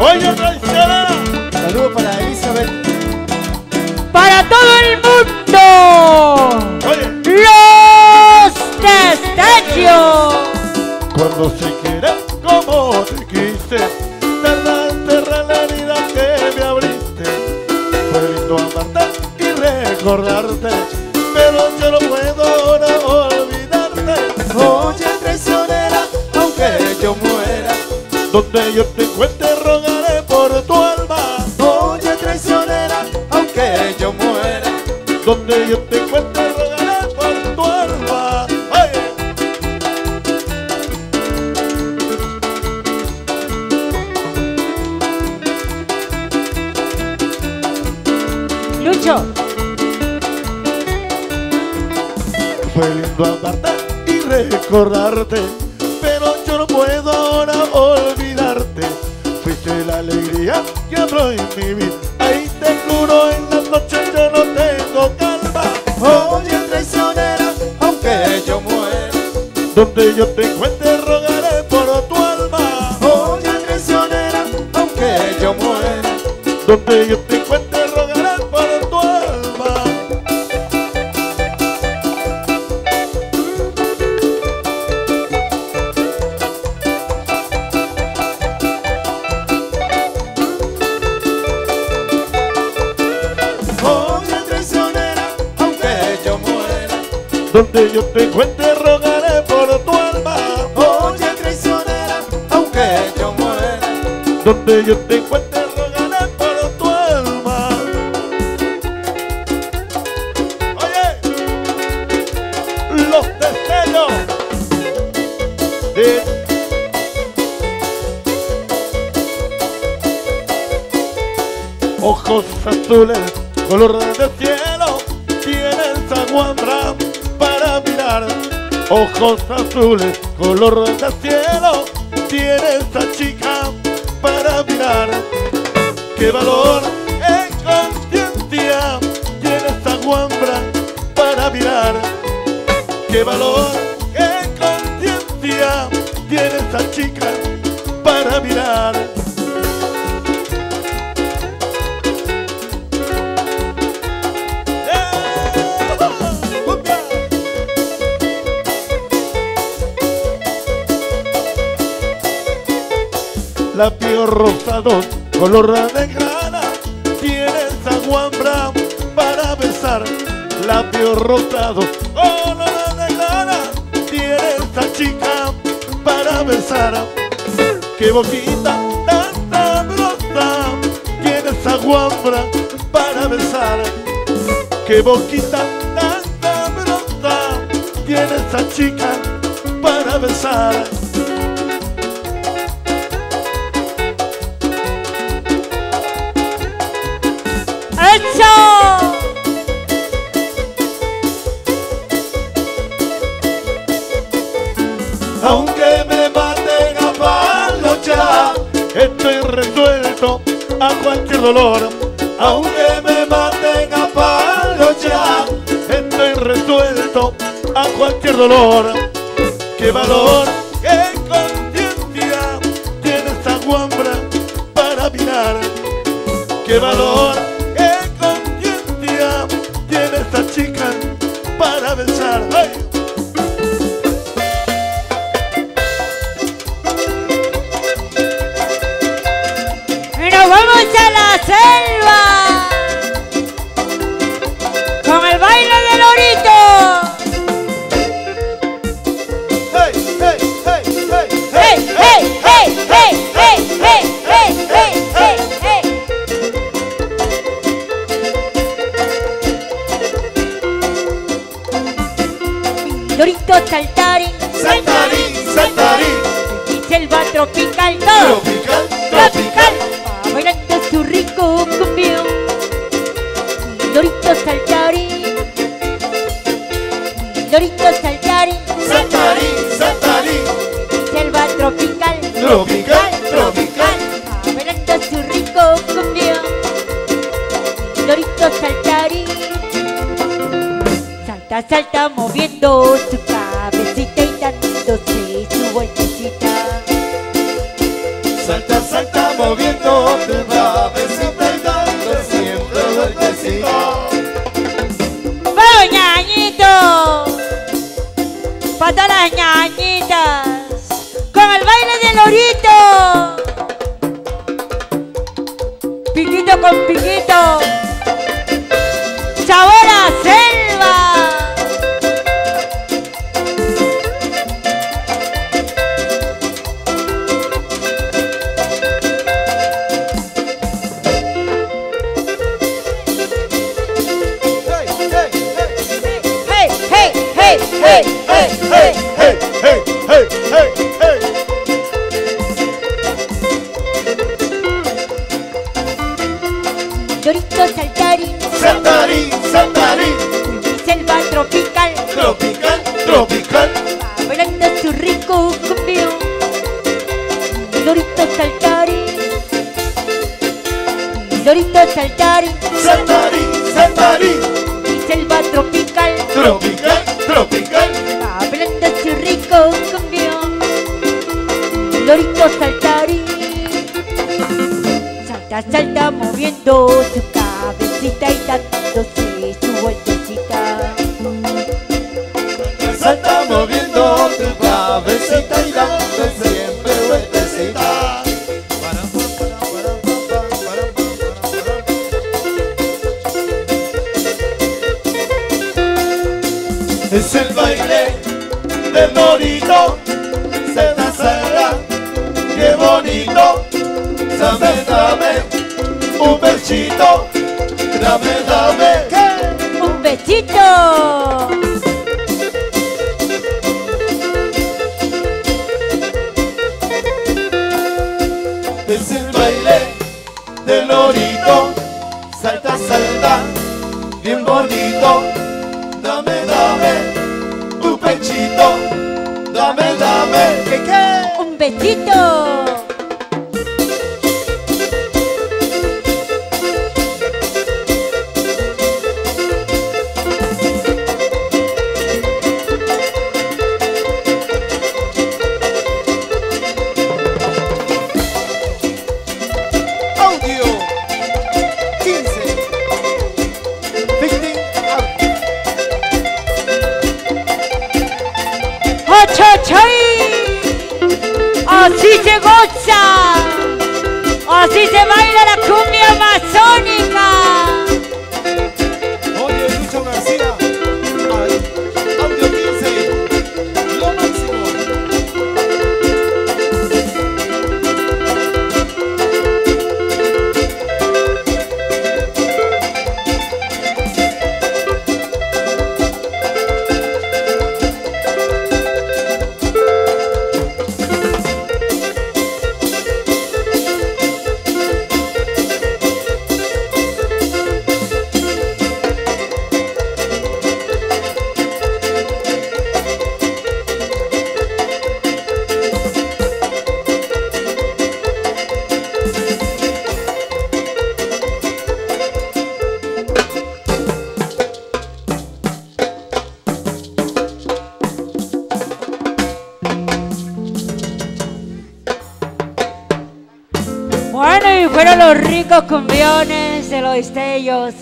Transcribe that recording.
Oye, traiciona. Saludos para Elizabeth. Para todo el mundo. Oye, Los Testachos. cuando se quiere como te quise, enterrar la herida que me abriste. Fue lindo amarte y recordarte, pero yo no puedo ahora olvidarte. Oye, traicionera, aunque yo muera. Donde yo te encuentre Fue lindo amarte y recordarte, pero yo no puedo ahora olvidarte. Fuiste la alegría que abro en mi vida. Ahí te juro en las noches yo no tengo calma. Oye, traicionera, aunque yo muera. Donde yo te encuentre rogaré por tu alma. Oye, traicionera, aunque yo muera. Donde Donde yo te encuentre rogaré por tu alma. Oye, traicionera, aunque yo muera. Donde yo te encuentre rogaré por tu alma. Oye, los destellos de ojos azules, color de cielo, aguambra para Ojos azules, color de cielo, tiene esta chica para mirar. Qué valor en conciencia tiene esta guambra para mirar. Qué valor en conciencia tiene esta chica para mirar. Labios rosados, color de grana, tienes aguambra para besar. Labios rosados, color grana, tienes esta chica para besar. Qué boquita tan sabrosa, tienes aguambra para besar. Qué boquita tan sabrosa, tiene esta chica para besar. A cualquier dolor. Aunque me maten a palos ya, estoy resuelto a cualquier dolor. Qué valor, qué conciencia tiene esta guambra para mirar. Qué valor, Lorito saltarín, Saltarín, saltarín, y selva tropical, todo tropical, tropical, va bailando su rico cumbión. Lorito saltarín, Lorito saltarín, Saltarín, saltarín, selva tropical, tropical, tropical. va bailando su rico cumbión. Lorito saltarín, salta, salta moviendo su todas las Lorito saltarín, Saltarín, saltarín, selva tropical, tropical, tropical. bailando su rico cumbión. Lorito saltarín, salta, salta moviendo su Es el baile del lorito, se danzará, qué bonito. Dame, dame un besito, dame, dame. Un besito. Un pechito, dame, dame. ¿Qué, qué? Un besito. Así se goza, así se baila la cumbia amazónica. Los cumbiones de los destellos